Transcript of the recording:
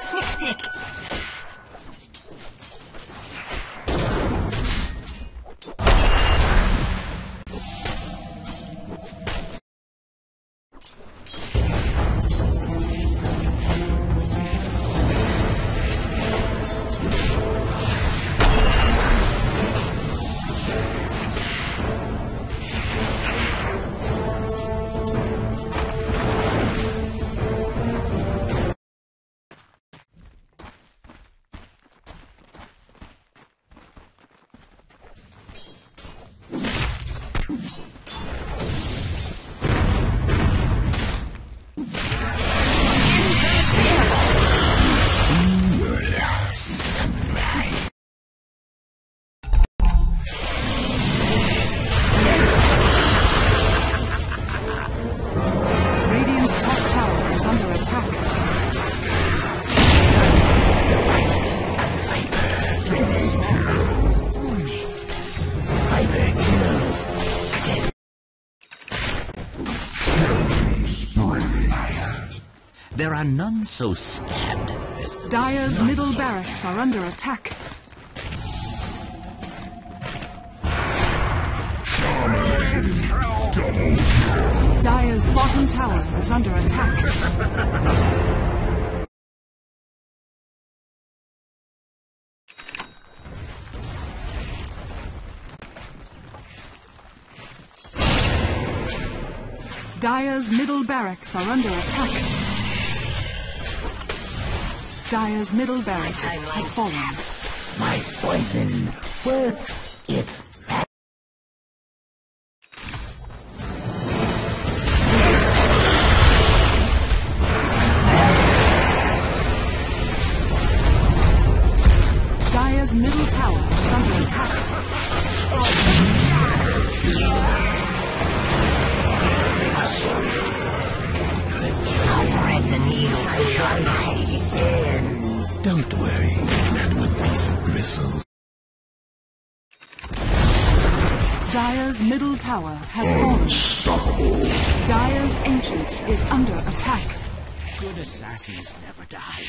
Snick, snick. Radiant's There are none so stabbed as the Dire's middle barracks are under attack. Dire's bottom tower is under attack. Dire's middle barracks are under attack. Dire's middle barracks has fallen. My poison works. It's Dire's middle tower is under attack. Don't worry, that one piece of gristle. Dire's middle tower has oh, fallen. Unstoppable. Dire's ancient is under attack. good assassins never die.